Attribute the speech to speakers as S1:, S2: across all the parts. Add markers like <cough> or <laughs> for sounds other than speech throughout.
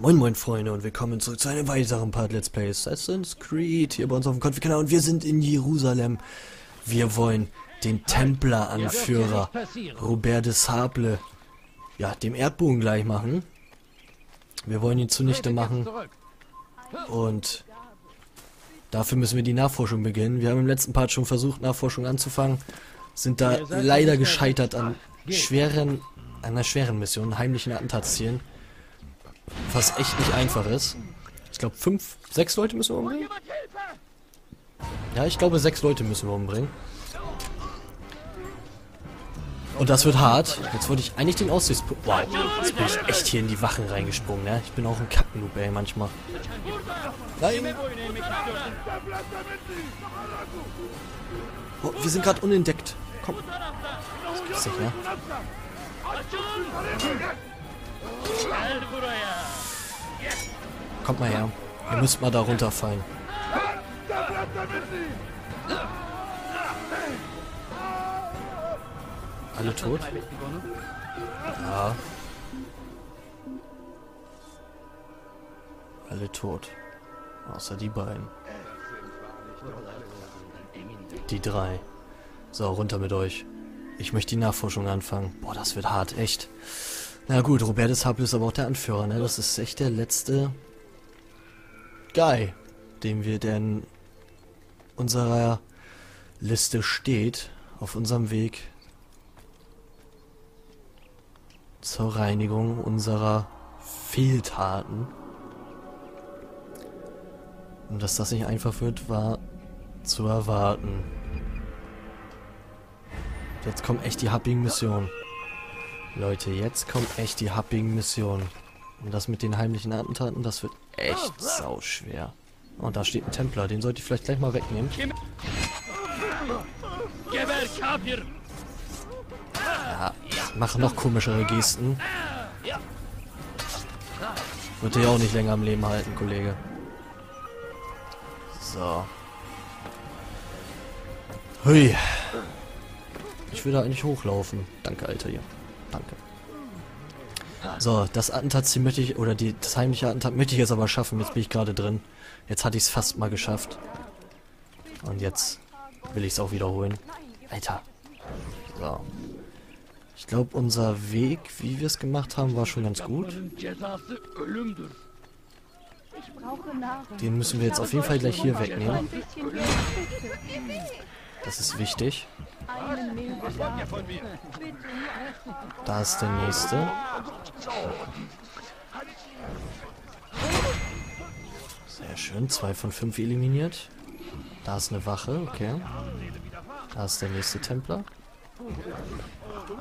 S1: Moin moin Freunde und willkommen zurück zu einem weiteren Part Let's Play Assassin's Creed hier bei uns auf dem Konfi-Kanal und wir sind in Jerusalem. Wir wollen den Templer-Anführer Robert de Sable, ja, dem Erdbogen gleich machen. Wir wollen ihn zunichte machen und dafür müssen wir die Nachforschung beginnen. Wir haben im letzten Part schon versucht, Nachforschung anzufangen, sind da leider gescheitert an schweren, einer schweren Mission, heimlichen Attentatszielen. Was echt nicht einfach ist. Ich glaube, fünf, sechs Leute müssen wir umbringen. Ja, ich glaube, sechs Leute müssen wir umbringen. Und das wird hart. Jetzt wollte ich eigentlich den Aussichtspunkt... Wow, jetzt bin ich echt hier in die Wachen reingesprungen, ne? Ich bin auch ein Kacknoob, ey, manchmal. Nein! Oh, wir sind gerade unentdeckt. Komm. Das gibt's nicht, ne? Kommt mal her. Ihr müsst mal da runterfallen. Alle tot? Ja. Alle tot. Außer die beiden. Die drei. So, runter mit euch. Ich möchte die Nachforschung anfangen. Boah, das wird hart, echt. Na gut, Robertus Happel ist aber auch der Anführer, ne? Das ist echt der letzte Guy, dem wir denn unserer Liste steht, auf unserem Weg zur Reinigung unserer Fehltaten. Und dass das nicht einfach wird, war zu erwarten. Jetzt kommt echt die happigen Missionen. Leute, jetzt kommt echt die happigen Missionen. Und das mit den heimlichen Attentaten, das wird echt sauschwer. Und da steht ein Templer, den sollte ich vielleicht gleich mal wegnehmen. Ja, mach noch komischere Gesten. Wird dir auch nicht länger am Leben halten, Kollege. So. Hui. Ich will da eigentlich hochlaufen. Danke, Alter, hier. Danke. So, das Attentatsziel möchte ich, oder die, das heimliche Attentat möchte ich jetzt aber schaffen. Jetzt bin ich gerade drin. Jetzt hatte ich es fast mal geschafft. Und jetzt will ich es auch wiederholen. Alter. So. Ich glaube, unser Weg, wie wir es gemacht haben, war schon ganz gut. Den müssen wir jetzt auf jeden Fall gleich hier wegnehmen. Das ist wichtig. Da ist der nächste. Sehr schön. Zwei von fünf eliminiert. Da ist eine Wache, okay. Da ist der nächste Templer.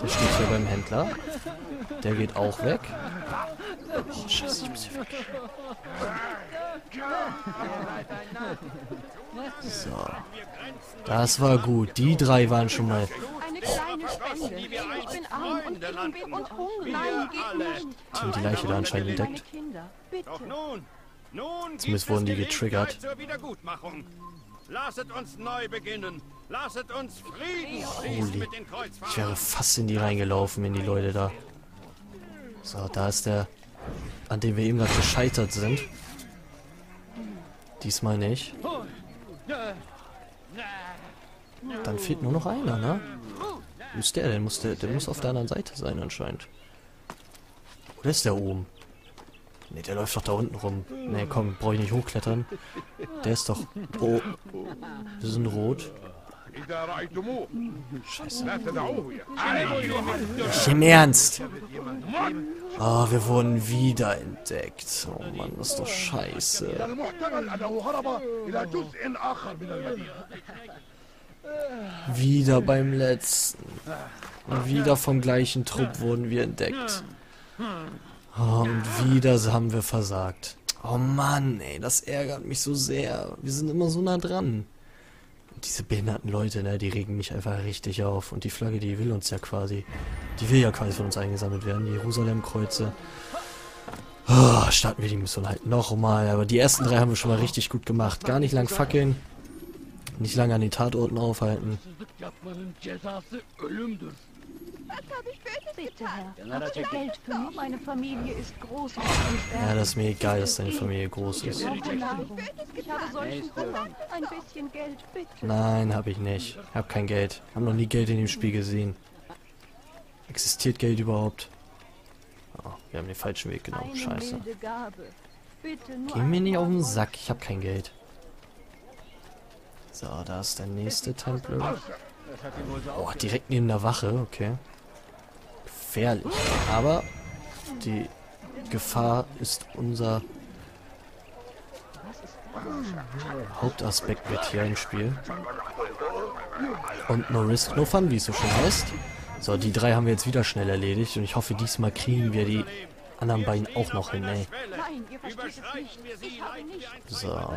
S1: Der steht hier beim Händler. Der geht auch weg. Oh, scheiße, ich muss hier weg. So. Das war gut. Die drei waren schon mal... Die haben die Leiche da anscheinend entdeckt. Zumindest wurden die getriggert. Lasset uns neu beginnen. Lasset uns Frieden schließen mit den Ich wäre fast in die reingelaufen, in die Leute da. So, da ist der, an dem wir eben gerade gescheitert sind. Diesmal nicht. Dann fehlt nur noch einer, ne? Wo ist der denn? Muss der, der muss auf der anderen Seite sein anscheinend. Oder ist der oben? Ne, der läuft doch da unten rum. Ne, komm, brauche ich nicht hochklettern. Der ist doch... Oh. Wir sind rot. Scheiße. Nicht im Ernst. Oh, wir wurden wieder entdeckt. Oh Mann, das ist doch scheiße. Wieder beim letzten. Und wieder vom gleichen Trupp wurden wir entdeckt. Oh, und wieder haben wir versagt. Oh Mann, ey, das ärgert mich so sehr. Wir sind immer so nah dran. Diese behinderten Leute, ne, die regen mich einfach richtig auf. Und die Flagge, die will uns ja quasi, die will ja quasi von uns eingesammelt werden. Die Jerusalem-Kreuze. Oh, starten wir die Mission halt nochmal. Aber die ersten drei haben wir schon mal richtig gut gemacht. Gar nicht lang fackeln. Nicht lange an den Tatorten aufhalten.
S2: Bitte, Herr. Habt ihr Geld für mich? Meine Familie ist groß
S1: Ja, das ist mir egal, dass deine Familie groß ist.
S2: Ich. Ich habe solchen Hunger. Ein bisschen Geld, bitte.
S1: Nein, habe ich nicht. Ich habe kein Geld. Ich habe noch nie Geld in dem Spiel gesehen. Existiert Geld überhaupt? Oh, wir haben den falschen Weg genommen. Scheiße. Geh mir nicht auf den. Sack. Ich habe kein Geld. So, da ist der nächste Tempel. Oh, direkt neben der Wache. Okay. Gefährlich. Aber die Gefahr ist unser Hauptaspekt mit hier im Spiel. Und No Risk, No Fun, wie es so schön heißt. So, die drei haben wir jetzt wieder schnell erledigt. Und ich hoffe, diesmal kriegen wir die anderen beiden auch noch hin, ey. So.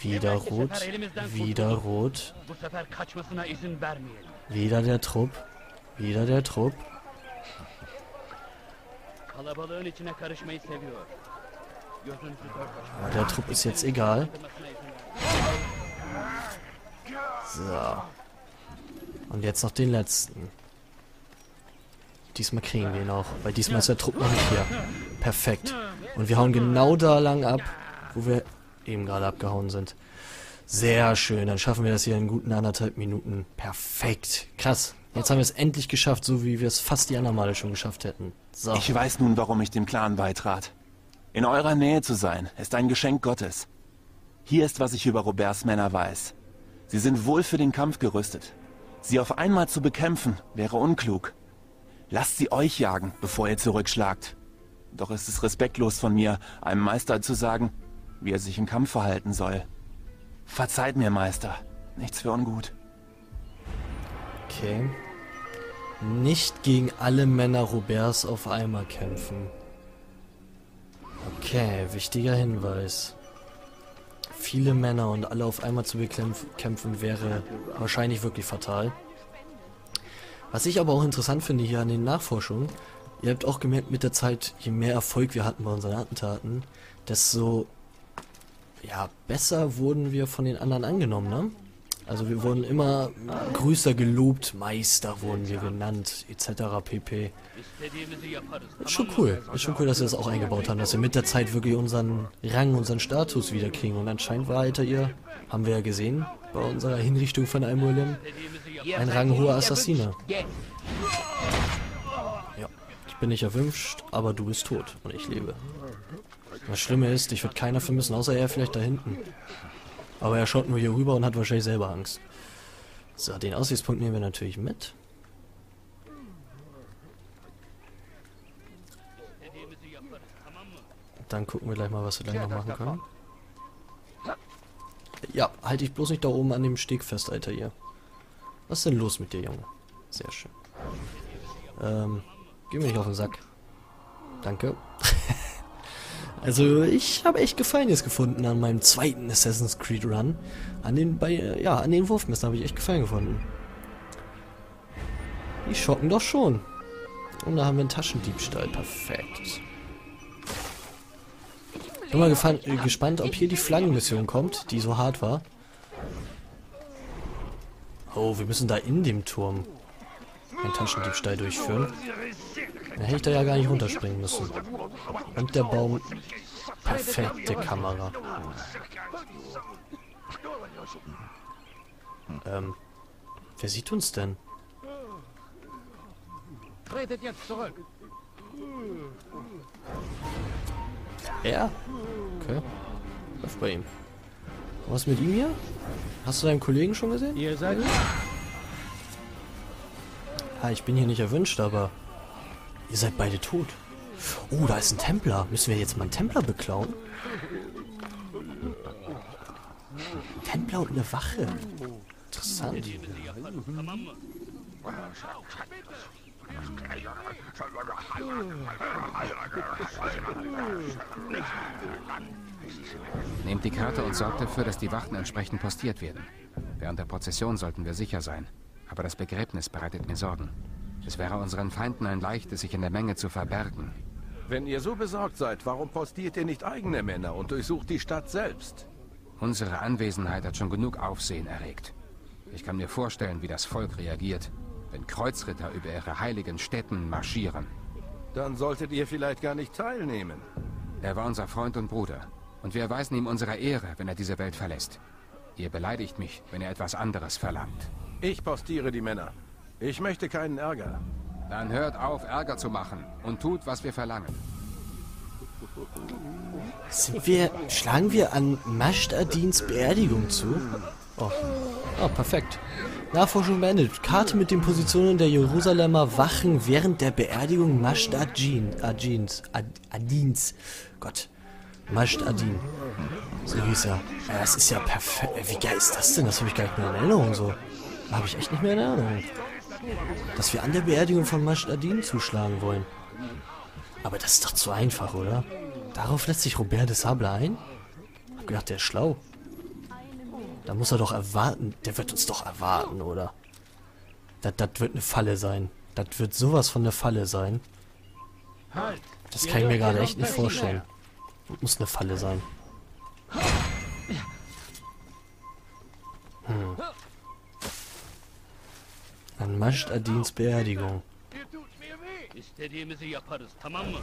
S1: Wieder rot. Wieder rot. Wieder der Trupp. Wieder der Trupp. Aber der Trupp ist jetzt egal. So. Und jetzt noch den letzten. Diesmal kriegen wir ihn auch, weil diesmal ist der Trupp noch nicht hier. Perfekt. Und wir hauen genau da lang ab, wo wir eben gerade abgehauen sind. Sehr schön, dann schaffen wir das hier in guten anderthalb Minuten. Perfekt. Krass. Jetzt haben wir es endlich geschafft, so wie wir es fast die anderen Male schon geschafft hätten. So.
S3: Ich weiß nun, warum ich dem Clan beitrat. In eurer Nähe zu sein, ist ein Geschenk Gottes. Hier ist, was ich über Roberts Männer weiß. Sie sind wohl für den Kampf gerüstet. Sie auf einmal zu bekämpfen, wäre unklug. Lasst sie euch jagen, bevor ihr zurückschlagt. Doch ist es respektlos von mir, einem Meister zu sagen, wie er sich im Kampf verhalten soll. Verzeiht mir, Meister. Nichts für ungut.
S1: Okay. Nicht gegen alle Männer Roberts auf einmal kämpfen. Okay, wichtiger Hinweis. Viele Männer und alle auf einmal zu bekämpfen wäre wahrscheinlich wirklich fatal. Was ich aber auch interessant finde hier an den Nachforschungen, ihr habt auch gemerkt mit der Zeit, je mehr Erfolg wir hatten bei unseren Attentaten, desto ja, besser wurden wir von den anderen angenommen, ne? Also wir wurden immer größer gelobt, Meister wurden wir genannt, etc. pp. Ist schon cool. Ist schon cool, dass wir das auch eingebaut haben, dass wir mit der Zeit wirklich unseren Rang, unseren Status wieder kriegen. Und anscheinend war Alter ihr, haben wir ja gesehen, bei unserer Hinrichtung von Almulim, ein ranghoher Assassiner. Ja, ich bin nicht erwünscht, aber du bist tot und ich lebe. Das Schlimme ist, dich wird keiner vermissen, außer er vielleicht da hinten. Aber er schaut nur hier rüber und hat wahrscheinlich selber Angst. So, den Aussichtspunkt nehmen wir natürlich mit. Dann gucken wir gleich mal, was wir gleich noch machen können. Ja, halt dich bloß nicht da oben an dem Steg fest, Alter, hier. Was ist denn los mit dir, Junge? Sehr schön. Ähm, geh mir nicht auf den Sack. Danke. <laughs> also, ich habe echt Gefallen jetzt gefunden an meinem zweiten Assassin's Creed Run. An den, bei, äh, ja, an den Wurfmessern habe ich echt Gefallen gefunden. Die schocken doch schon. Und da haben wir einen Taschendiebstahl. Perfekt. Bin mal äh, gespannt, ob hier die Flaggenmission kommt, die so hart war. Oh, wir müssen da in dem Turm einen Taschendiebstahl durchführen. Dann hätte ich da ja gar nicht runterspringen müssen. Und der Baum. Perfekte Kamera. Ähm. Wer sieht uns denn?
S4: Tretet jetzt zurück.
S1: Er? Okay. Läuft bei ihm. Was mit ihm hier? Hast du deinen Kollegen schon gesehen?
S4: Ihr seid
S1: Ha, ich bin hier nicht erwünscht, aber ihr seid beide tot. Oh, da ist ein Templer. Müssen wir jetzt mal einen Templer beklauen? Ein Templer und eine Wache. Interessant.
S5: Nehmt die Karte und sorgt dafür, dass die Wachen entsprechend postiert werden. Während der Prozession sollten wir sicher sein. Aber das Begräbnis bereitet mir Sorgen. Es wäre unseren Feinden ein leichtes, sich in der Menge zu verbergen.
S6: Wenn ihr so besorgt seid, warum postiert ihr nicht eigene Männer und durchsucht die Stadt selbst?
S5: Unsere Anwesenheit hat schon genug Aufsehen erregt. Ich kann mir vorstellen, wie das Volk reagiert. wenn Kreuzritter über ihre heiligen Städten marschieren.
S6: Dann solltet ihr vielleicht gar nicht teilnehmen.
S5: Er war unser Freund und Bruder. Und wir erweisen ihm unsere Ehre, wenn er diese Welt verlässt. Ihr beleidigt mich, wenn ihr etwas anderes verlangt.
S6: Ich postiere die Männer. Ich möchte keinen Ärger.
S5: Dann hört auf, Ärger zu machen und tut, was wir verlangen.
S1: Sind wir, schlagen wir an Masht Adins Beerdigung zu? Oh. oh, perfekt. Nachforschung beendet. Karte mit den Positionen der Jerusalemer Wachen während der Beerdigung Masht Adin, Adins, Ad, Adins. Gott. Masht Adin. So hieß er. Das ist ja perfekt. Wie geil ist das denn? Das habe ich gar nicht mehr in Erinnerung so. Habe ich echt nicht mehr in Erinnerung. Dass wir an der Beerdigung von Masht Adin zuschlagen wollen. Aber das ist doch zu einfach, oder? Darauf lässt sich Robert de Sable ein? Hab gedacht, der ist schlau. Da muss er doch erwarten. Der wird uns doch erwarten, oder? Das, das wird eine Falle sein. Das wird sowas von eine Falle sein. Das kann ich mir gerade echt nicht vorstellen. Das muss eine Falle sein. An Masht Adins Beerdigung.
S4: İstediğimizi yaparız tamam mı?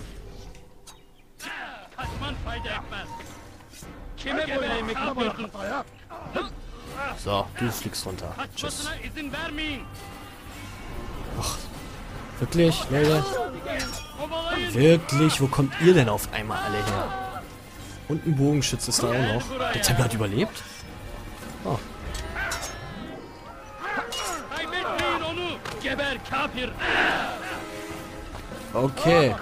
S4: Kaçman fayda etmez. Kime böyle ne yapıyorsun?
S1: So, du fliegst runter. Tschüss.
S4: Vermeyin.
S1: Wirklich, Leute? Wirklich? Wo kommt ihr denn auf einmal alle her? Und ein Bogenschütze ist da auch noch. Der Tempel hat überlebt? Oh, okay.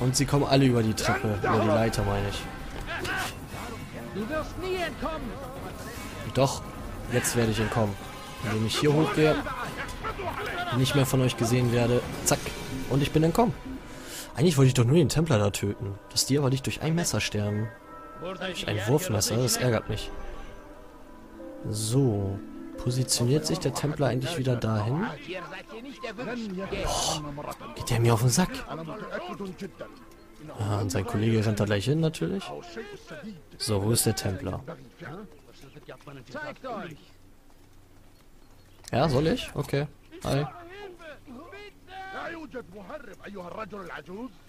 S1: Und sie kommen alle über die Treppe, über die Leiter, meine ich. Doch, jetzt werde ich entkommen. Indem ich hier hochgehe, nicht mehr von euch gesehen werde. Zack. Und ich bin entkommen. Eigentlich wollte ich doch nur den Templer da töten. Dass die aber nicht durch ein Messer sterben. Durch ein Wurfmesser, das ärgert mich. So. Positioniert sich der Templer eigentlich wieder dahin? Boah, geht der mir auf den Sack? Ja, und sein Kollege rennt da gleich hin, natürlich. So, wo ist der Templer? Ja, soll ich? Okay. Hi.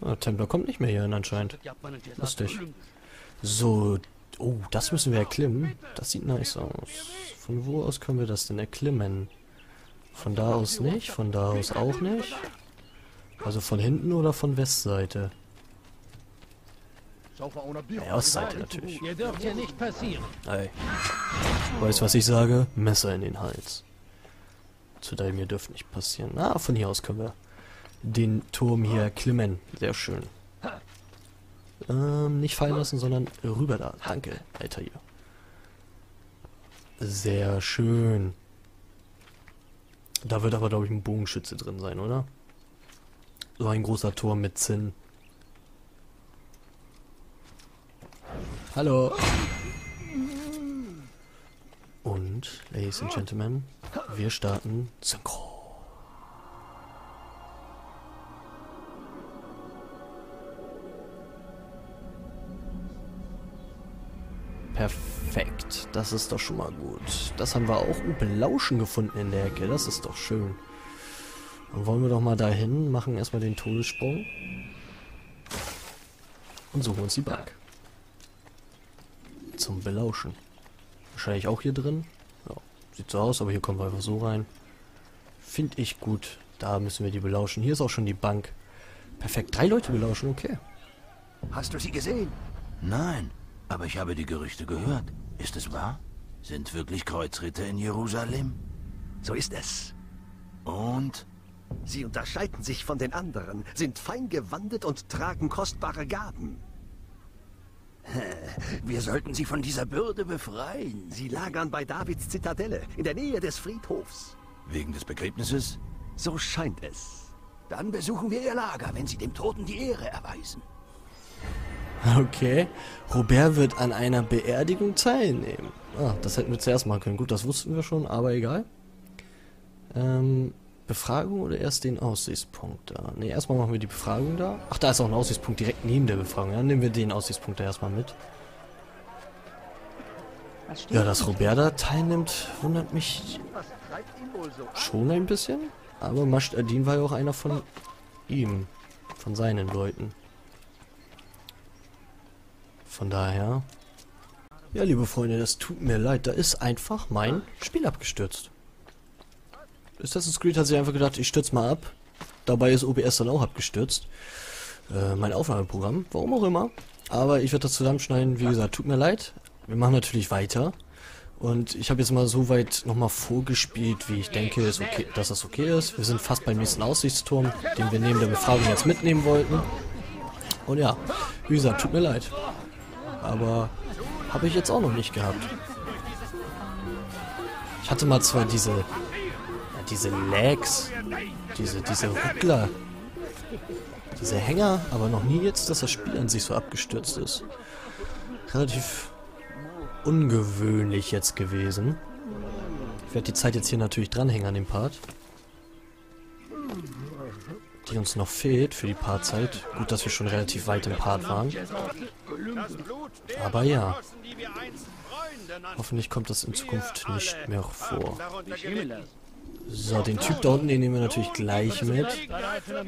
S1: Ah, Templer kommt nicht mehr hier hin anscheinend. Lustig. So. Oh, das müssen wir erklimmen. Das sieht nice aus. Von wo aus können wir das denn erklimmen? Von da aus nicht, von da aus auch nicht. Also von hinten oder von Westseite? Ja, Ostseite natürlich.
S7: Ihr dürft hier nicht passieren.
S1: Ey. Weißt was ich sage? Messer in den Hals. Zu deinem mir dürfte nicht passieren. Ah, von hier aus können wir den Turm hier erklimmen. Sehr schön. Ähm, nicht fallen lassen, sondern rüber da. Danke, Alter hier. Sehr schön. Da wird aber, glaube ich, ein Bogenschütze drin sein, oder? So ein großer Turm mit Zinn. Hallo. Und, Ladies and Gentlemen, wir starten Synchro. Perfekt. Das ist doch schon mal gut. Das haben wir auch. Uh, Belauschen gefunden in der Ecke. Das ist doch schön. Dann wollen wir doch mal dahin, machen erstmal den Todessprung. Und suchen uns die Bank. Zum Belauschen. Wahrscheinlich auch hier drin. Ja, sieht so aus, aber hier kommen wir einfach so rein. Finde ich gut. Da müssen wir die belauschen. Hier ist auch schon die Bank. Perfekt. Drei Leute belauschen, okay.
S8: Hast du sie gesehen? Nein, aber ich habe die Gerüchte gehört. Ist es wahr? Sind wirklich Kreuzritter in Jerusalem?
S9: So ist es.
S8: Und?
S9: Sie unterscheiden sich von den anderen, sind fein gewandet und tragen kostbare Gaben.
S8: Wir sollten sie von dieser Bürde befreien.
S9: Sie lagern bei Davids Zitadelle, in der Nähe des Friedhofs.
S8: Wegen des Begräbnisses?
S9: So scheint es.
S8: Dann besuchen wir ihr Lager, wenn sie dem Toten die Ehre erweisen.
S1: Okay. Robert wird an einer Beerdigung teilnehmen. Ah, das hätten wir zuerst machen können. Gut, das wussten wir schon, aber egal. Ähm, Befragung oder erst den Aussichtspunkt da? Ne, erstmal machen wir die Befragung da. Ach, da ist auch ein Aussichtspunkt direkt neben der Befragung. Dann nehmen wir den Aussichtspunkt da erstmal mit. Ja, dass Robert da teilnimmt, wundert mich schon ein bisschen. Aber Mascht Adin war ja auch einer von ihm. Von seinen Leuten. Von daher... Ja, liebe Freunde, das tut mir leid. Da ist einfach mein Spiel abgestürzt. Assassin's Creed hat sich einfach gedacht, ich stürze mal ab. Dabei ist OBS dann auch abgestürzt. Äh, mein Aufnahmeprogramm, warum auch immer. Aber ich werde das zusammenschneiden, wie gesagt, tut mir leid. Wir machen natürlich weiter. Und ich habe jetzt mal so weit nochmal vorgespielt, wie ich denke, okay, dass das okay ist. Wir sind fast beim nächsten Aussichtsturm, den wir neben der Befragung jetzt mitnehmen wollten. Und ja, wie gesagt, tut mir leid. Aber habe ich jetzt auch noch nicht gehabt. Ich hatte mal zwar diese, ja, diese Lags, diese, diese Ruckler, diese Hänger, aber noch nie jetzt, dass das Spiel an sich so abgestürzt ist. Relativ ungewöhnlich jetzt gewesen. Ich werde die Zeit jetzt hier natürlich dranhängen an dem Part. Die uns noch fehlt für die Partzeit. Gut, dass wir schon relativ weit im Part waren. Aber ja. Hoffentlich kommt das in Zukunft nicht mehr vor. So, den Typ da unten, den nehmen wir natürlich gleich mit.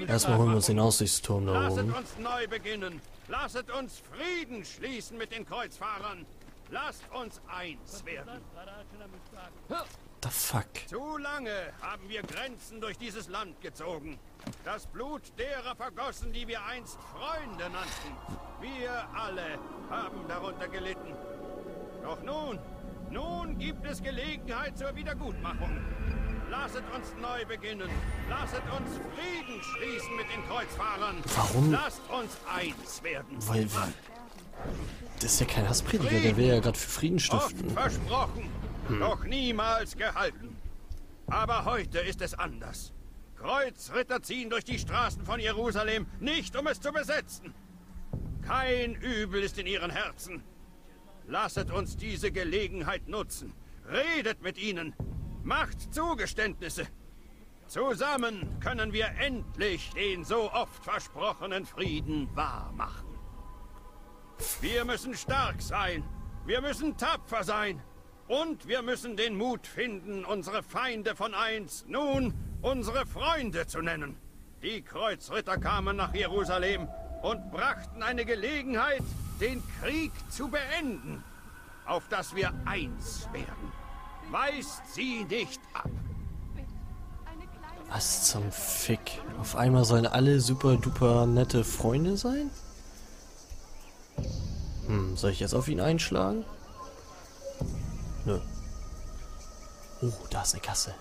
S1: Erstmal holen wir uns den Aussichtsturm da oben.
S7: Lasset uns Frieden schließen mit den Kreuzfahrern. Lasst uns eins werden.
S1: The fuck?
S7: Zu lange haben wir Grenzen durch dieses Land gezogen. Das Blut derer vergossen, die wir einst Freunde nannten. Wir alle haben darunter gelitten. Doch nun, nun gibt es Gelegenheit zur Wiedergutmachung. Lasset uns neu beginnen. Lasset uns Frieden schließen mit den Kreuzfahrern.
S1: Warum?
S7: Lasst uns eins werden.
S1: Weil, das ist ja kein Hassprediger, der will ja gerade für Frieden stiften.
S7: Oft versprochen, hm. doch niemals gehalten. Aber heute ist es anders. Kreuzritter ziehen durch die Straßen von Jerusalem, nicht um es zu besetzen. Kein Übel ist in ihren Herzen. Lasset uns diese Gelegenheit nutzen. Redet mit ihnen. Macht Zugeständnisse. Zusammen können wir endlich den so oft versprochenen Frieden wahrmachen. Wir müssen stark sein. Wir müssen tapfer sein. Und wir müssen den Mut finden, unsere Feinde von einst nun unsere Freunde zu nennen. Die Kreuzritter kamen nach Jerusalem und brachten eine Gelegenheit, den Krieg zu beenden, auf dass wir eins werden. Weist sie nicht ab.
S1: Was zum Fick? Auf einmal sollen alle super duper nette Freunde sein? Hm, soll ich jetzt auf ihn einschlagen? Nö. Oh, da ist eine Kasse.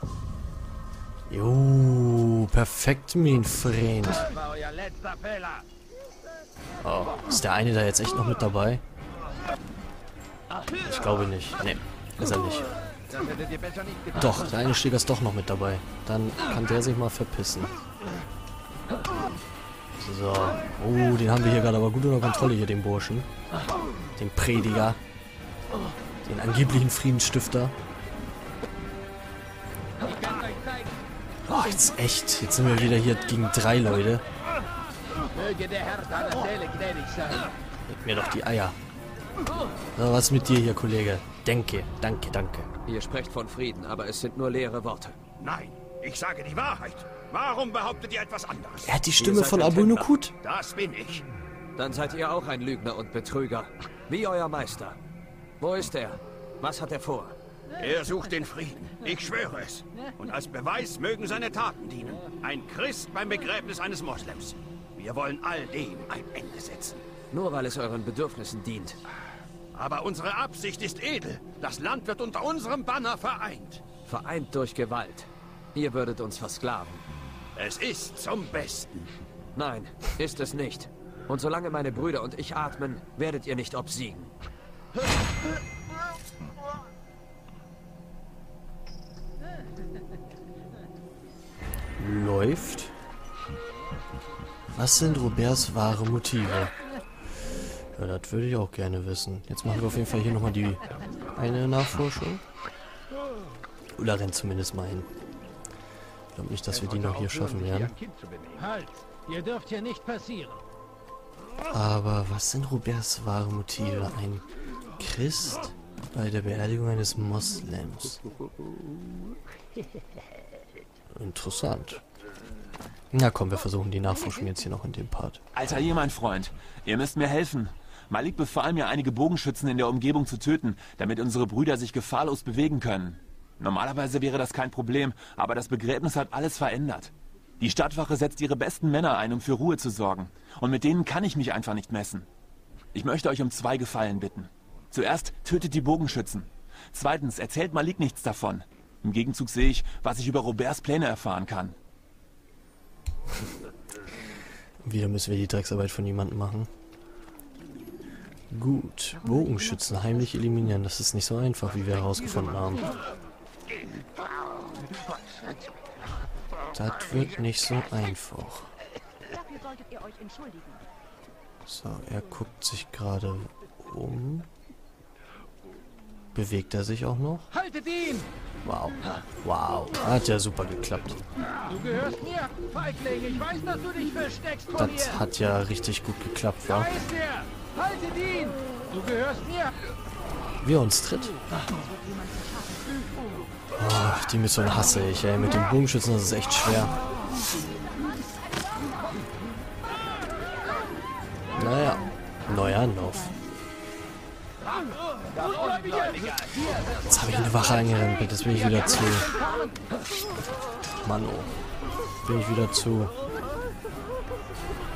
S1: Jo, perfekt, mein Freund. Oh, ist der eine da jetzt echt noch mit dabei? Ich glaube nicht. Nee, ist er nicht. Doch, der eine Schläger ist doch noch mit dabei. Dann kann der sich mal verpissen. So. Oh, den haben wir hier gerade aber gut unter Kontrolle, hier, den Burschen. Den Prediger. Den angeblichen Friedensstifter. Oh, jetzt echt. Jetzt sind wir wieder hier gegen drei Leute. Möge der Herr deiner Seele gnädig sein. Leg mir doch die Eier. So, was mit dir hier, Kollege? Denke, danke, danke.
S10: Ihr sprecht von Frieden, aber es sind nur leere Worte.
S7: Nein, ich sage die Wahrheit. Warum behauptet ihr etwas anderes?
S1: Er hat die Stimme von Abu Nukut.
S7: Das bin ich.
S10: Dann seid ihr auch ein Lügner und Betrüger. Wie euer Meister. Wo ist er? Was hat er vor?
S7: Er sucht den Frieden. Ich schwöre es. Und als Beweis mögen seine Taten dienen. Ein Christ beim Begräbnis eines Moslems. Wir wollen all dem ein Ende setzen.
S10: Nur weil es euren Bedürfnissen dient.
S7: Aber unsere Absicht ist edel. Das Land wird unter unserem Banner vereint.
S10: Vereint durch Gewalt. Ihr würdet uns versklaven.
S7: Es ist zum Besten.
S10: Nein, ist es nicht. Und solange meine Brüder und ich atmen, werdet ihr nicht obsiegen.
S1: Läuft. Was sind Roberts wahre Motive? Ja, das würde ich auch gerne wissen. Jetzt machen wir auf jeden Fall hier nochmal die eine Nachforschung. Oder rennt zumindest mal hin. Ich glaube nicht, dass wir die noch hier schaffen werden.
S4: Halt! Ihr dürft hier nicht passieren.
S1: Aber was sind Roberts wahre Motive? Ein Christ bei der Beerdigung eines Moslems. Interessant. Na komm, wir versuchen die Nachforschung jetzt hier noch in dem Part.
S3: Alter, ihr mein Freund, ihr müsst mir helfen. Malik befahl mir, einige Bogenschützen in der Umgebung zu töten, damit unsere Brüder sich gefahrlos bewegen können. Normalerweise wäre das kein Problem, aber das Begräbnis hat alles verändert. Die Stadtwache setzt ihre besten Männer ein, um für Ruhe zu sorgen. Und mit denen kann ich mich einfach nicht messen. Ich möchte euch um zwei Gefallen bitten. Zuerst tötet die Bogenschützen. Zweitens erzählt Malik nichts davon. Im Gegenzug sehe ich, was ich über Roberts Pläne erfahren kann.
S1: Wieder müssen wir die Drecksarbeit von jemandem machen. Gut, Bogenschützen heimlich eliminieren. Das ist nicht so einfach, wie wir herausgefunden haben. Das wird nicht so einfach. So, er guckt sich gerade um. Bewegt er sich auch noch?
S4: Haltet ihn!
S1: Wow. Wow. Hat ja super geklappt.
S4: Du gehörst mir, Feigling. Ich weiß, dass du dich versteckst vor
S1: Das hat ja richtig gut geklappt,
S4: Da
S1: wa?
S4: ist er! Haltet ihn! Du gehörst mir!
S1: Wie er uns tritt. Oh, die Mission hasse ich, ey. Mit dem Bogenschützen, das ist echt schwer. Naja, neuer Anlauf. Jetzt habe ich eine Wache angerempelt, jetzt bin ich wieder zu. Mann, oh. Bin ich wieder zu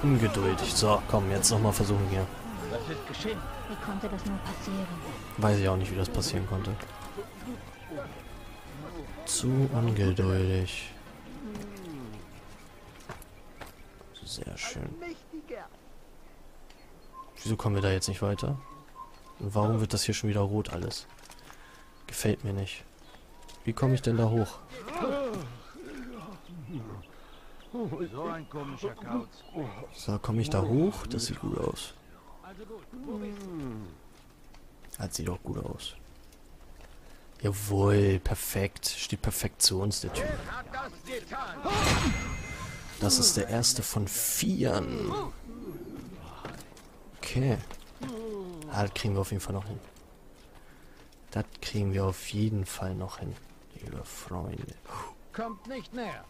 S1: ungeduldig. So, komm, jetzt nochmal versuchen hier.
S4: Was ist geschehen?
S2: Wie konnte das nur passieren?
S1: Weiß ich auch nicht, wie das passieren konnte. Zu ungeduldig. Sehr schön. Wieso kommen wir da jetzt nicht weiter? Und warum wird das hier schon wieder rot alles? Gefällt mir nicht. Wie komme ich denn da hoch?
S4: So ein komischer Kauz.
S1: So, komme ich da hoch? Das sieht gut aus. Das sieht auch gut aus. Jawohl, perfekt. Steht perfekt zu uns, der Typ. Das ist der erste von vieren. Okay. Ah, das kriegen wir auf jeden Fall noch hin. Das kriegen wir auf jeden Fall noch hin, liebe Freunde.
S4: Kommt nicht näher.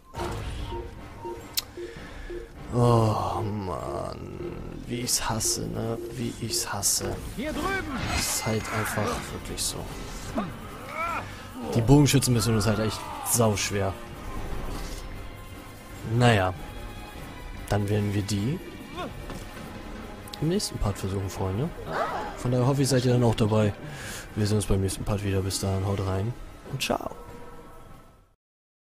S1: Oh Mann, wie ich's hasse, ne? Wie ich's hasse.
S4: Hier drüben!
S1: ist halt einfach wirklich so. Die Bogenschützenmission ist halt echt sauschwer. Naja. Dann werden wir die im nächsten Part versuchen, Freunde. Von daher hoffe ich, seid ihr dann auch dabei. Wir sehen uns beim nächsten Part wieder. Bis dahin, haut rein und ciao.